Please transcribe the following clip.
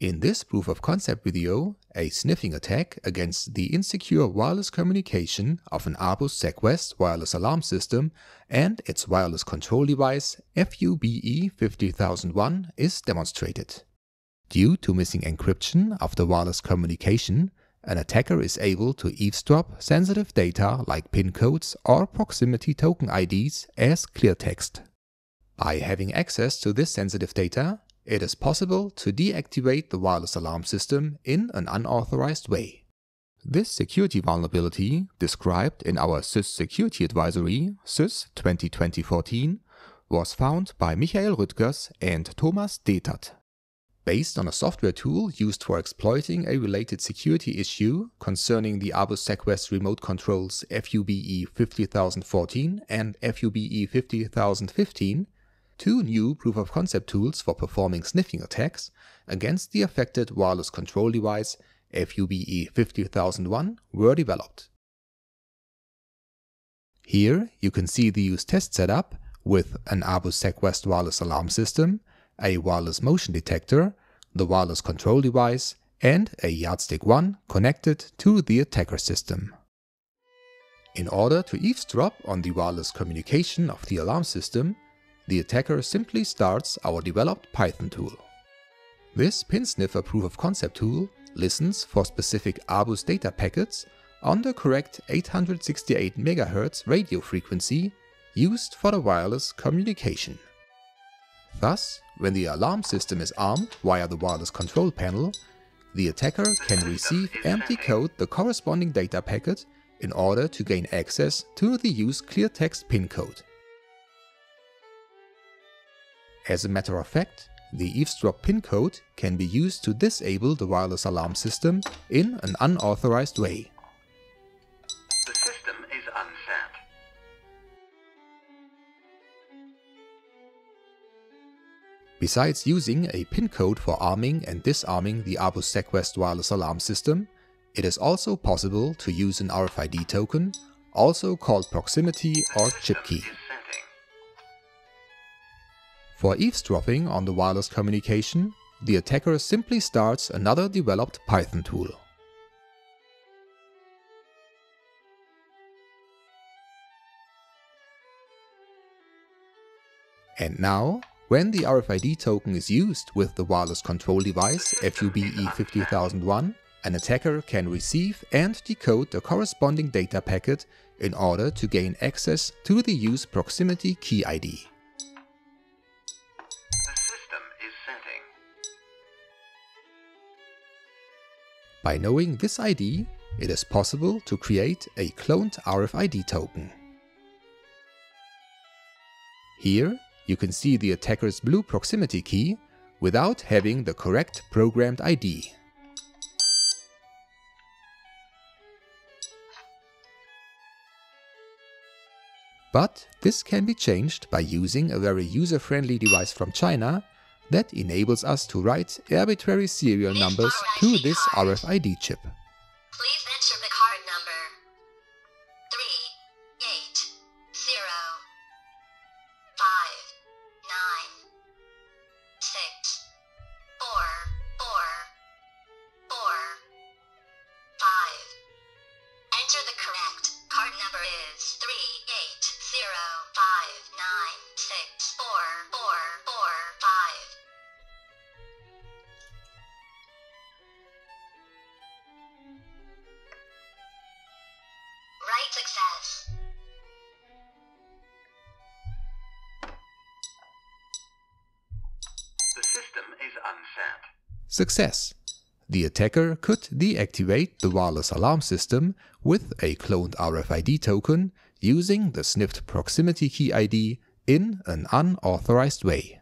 In this proof of concept video, a sniffing attack against the insecure wireless communication of an Arbus SegWest wireless alarm system and its wireless control device FUBE 50001 is demonstrated. Due to missing encryption of the wireless communication, an attacker is able to eavesdrop sensitive data like PIN codes or proximity token IDs as clear text. By having access to this sensitive data, it is possible to deactivate the wireless alarm system in an unauthorized way. This security vulnerability, described in our SYS Security Advisory SYS 2020-14, was found by Michael Rüttgers and Thomas Detert. Based on a software tool used for exploiting a related security issue concerning the ABUS SegWest remote controls FUBE 50014 and FUBE 50015, two new proof-of-concept tools for performing sniffing attacks against the affected wireless control device FUBE 50001 were developed. Here you can see the used test setup with an ABUS SegWest wireless alarm system, a wireless motion detector, the wireless control device, and a Yardstick 1 connected to the attacker system. In order to eavesdrop on the wireless communication of the alarm system, the attacker simply starts our developed Python tool. This pin sniffer proof of concept tool listens for specific ABUS data packets on the correct 868 MHz radio frequency used for the wireless communication. Thus, when the alarm system is armed via the wireless control panel, the attacker can receive and decode the corresponding data packet in order to gain access to the used clear text pin code. As a matter of fact, the eavesdrop pin code can be used to disable the wireless alarm system in an unauthorized way. The system is unset. Besides using a pin code for arming and disarming the ABUS Sequest wireless alarm system, it is also possible to use an RFID token, also called proximity or chip key. For eavesdropping on the wireless communication, the attacker simply starts another developed Python tool. And now, when the RFID token is used with the wireless control device FUBE 50001, an attacker can receive and decode the corresponding data packet in order to gain access to the use proximity key ID. By knowing this ID, it is possible to create a cloned RFID token. Here, you can see the attacker's blue proximity key without having the correct programmed ID. But this can be changed by using a very user-friendly device from China that enables us to write arbitrary serial numbers to this RFID chip. Please enter the card number. 3, 8, 0, 5, 9, 6, 4, 4, 4, 5. Enter the correct card number is 3, 8, 0, 5, 9, 6, 4, 4, 4, success. The system is unset. Success! The attacker could deactivate the wireless alarm system with a cloned RFID token using the sniffed proximity key ID in an unauthorized way.